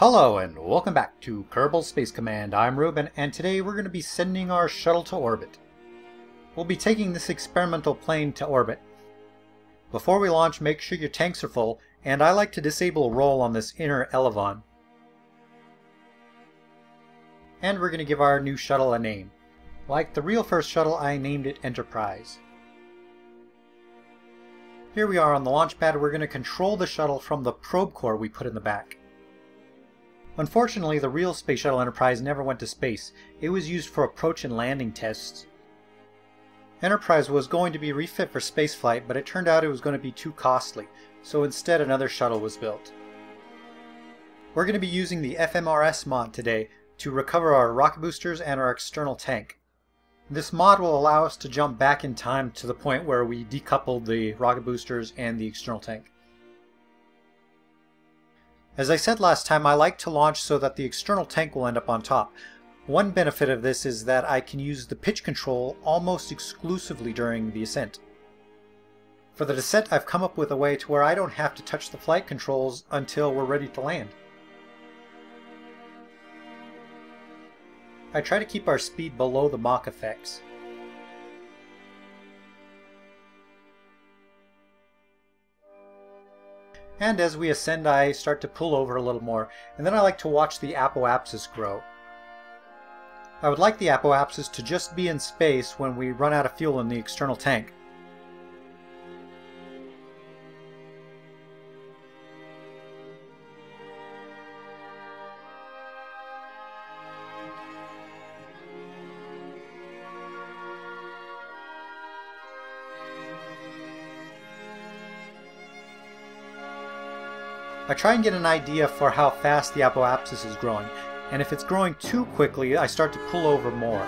Hello and welcome back to Kerbal Space Command. I'm Ruben and today we're going to be sending our shuttle to orbit. We'll be taking this experimental plane to orbit. Before we launch, make sure your tanks are full, and I like to disable roll on this inner elevon. And we're going to give our new shuttle a name. Like the real first shuttle, I named it Enterprise. Here we are on the launch pad. We're going to control the shuttle from the probe core we put in the back. Unfortunately, the real Space Shuttle Enterprise never went to space. It was used for approach and landing tests. Enterprise was going to be refit for spaceflight, but it turned out it was going to be too costly, so instead another shuttle was built. We're going to be using the FMRS mod today to recover our rocket boosters and our external tank. This mod will allow us to jump back in time to the point where we decoupled the rocket boosters and the external tank. As I said last time, I like to launch so that the external tank will end up on top. One benefit of this is that I can use the pitch control almost exclusively during the ascent. For the descent, I've come up with a way to where I don't have to touch the flight controls until we're ready to land. I try to keep our speed below the Mach effects. And as we ascend, I start to pull over a little more, and then I like to watch the apoapsis grow. I would like the apoapsis to just be in space when we run out of fuel in the external tank. I try and get an idea for how fast the apoapsis is growing, and if it's growing too quickly, I start to pull over more.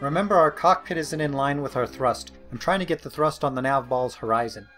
Remember our cockpit isn't in line with our thrust. I'm trying to get the thrust on the nav ball's horizon.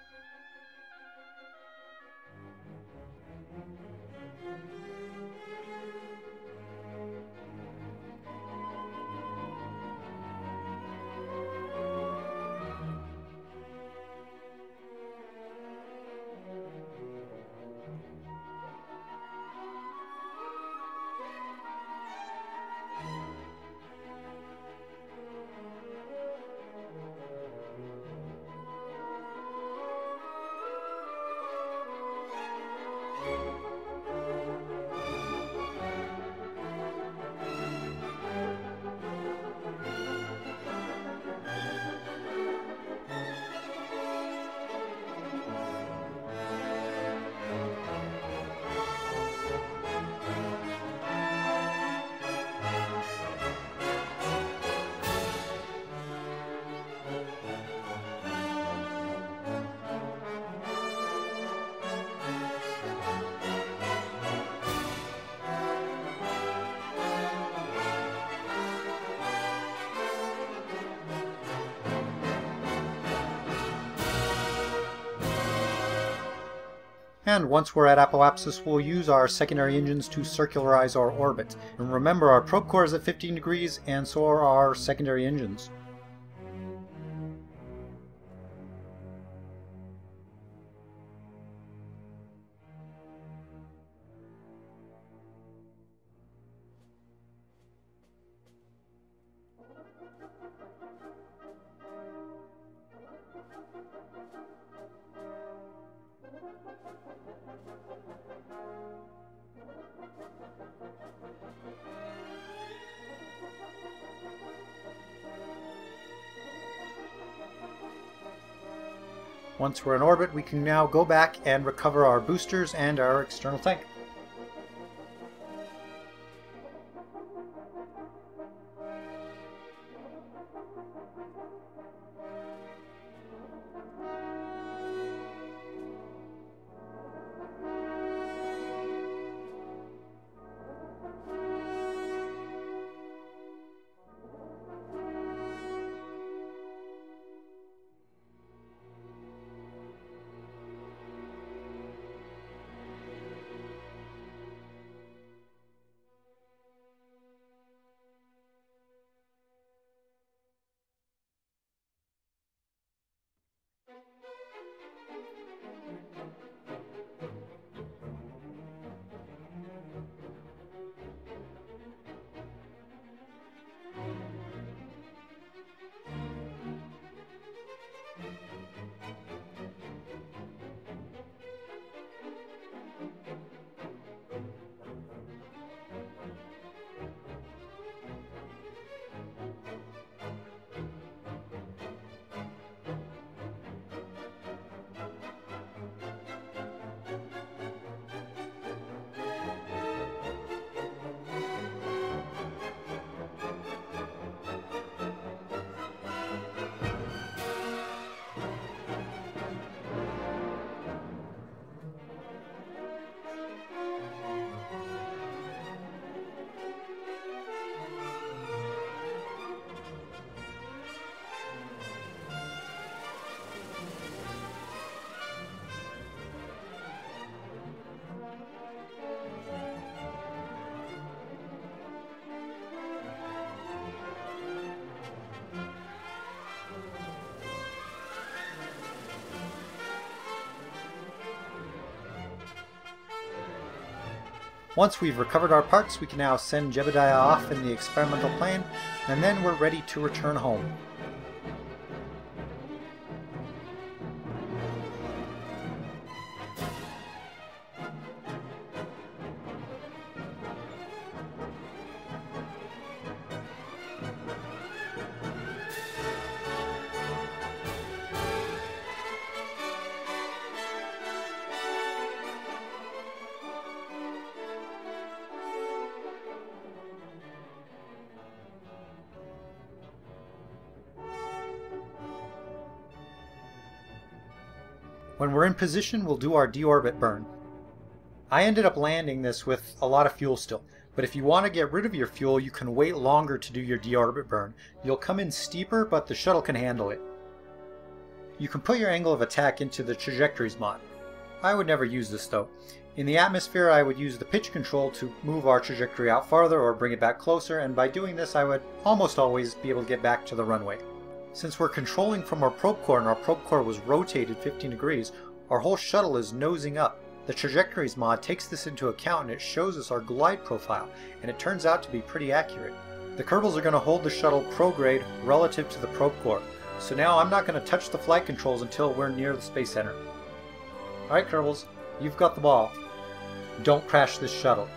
And once we're at apoapsis, we'll use our secondary engines to circularize our orbit. And remember, our probe core is at 15 degrees, and so are our secondary engines. Once we're in orbit, we can now go back and recover our boosters and our external tank. Once we've recovered our parts, we can now send Jebediah off in the experimental plane, and then we're ready to return home. When we're in position, we'll do our deorbit burn. I ended up landing this with a lot of fuel still, but if you want to get rid of your fuel, you can wait longer to do your deorbit burn. You'll come in steeper, but the shuttle can handle it. You can put your angle of attack into the trajectories mod. I would never use this though. In the atmosphere, I would use the pitch control to move our trajectory out farther or bring it back closer, and by doing this I would almost always be able to get back to the runway. Since we're controlling from our probe core and our probe core was rotated 15 degrees, our whole shuttle is nosing up. The trajectories mod takes this into account and it shows us our glide profile, and it turns out to be pretty accurate. The Kerbals are going to hold the shuttle prograde relative to the probe core, so now I'm not going to touch the flight controls until we're near the Space Center. Alright Kerbals, you've got the ball. Don't crash this shuttle.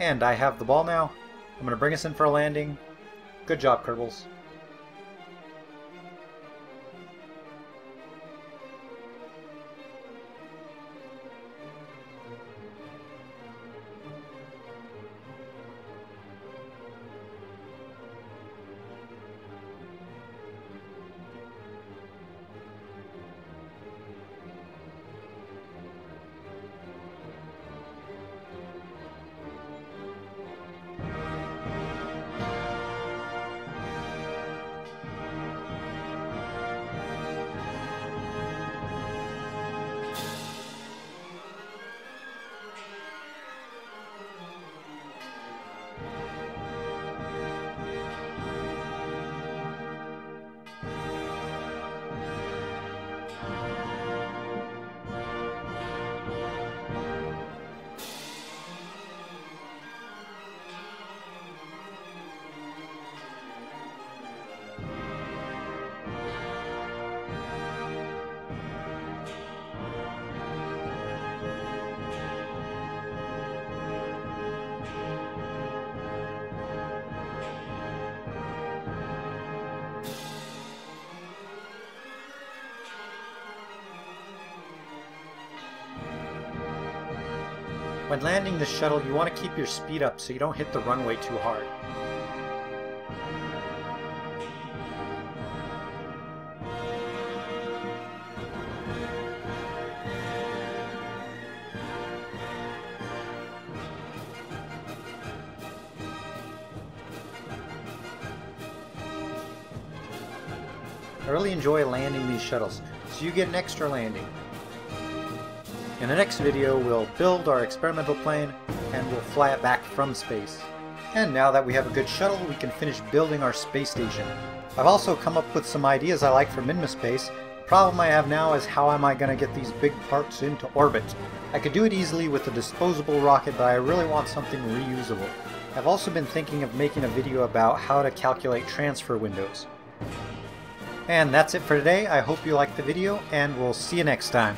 And I have the ball now. I'm going to bring us in for a landing. Good job, Kerbals. When landing the shuttle, you want to keep your speed up so you don't hit the runway too hard. I really enjoy landing these shuttles, so you get an extra landing. In the next video, we'll build our experimental plane and we'll fly it back from space. And now that we have a good shuttle, we can finish building our space station. I've also come up with some ideas I like for Minmus base. Problem I have now is how am I going to get these big parts into orbit? I could do it easily with a disposable rocket, but I really want something reusable. I've also been thinking of making a video about how to calculate transfer windows. And that's it for today. I hope you liked the video, and we'll see you next time.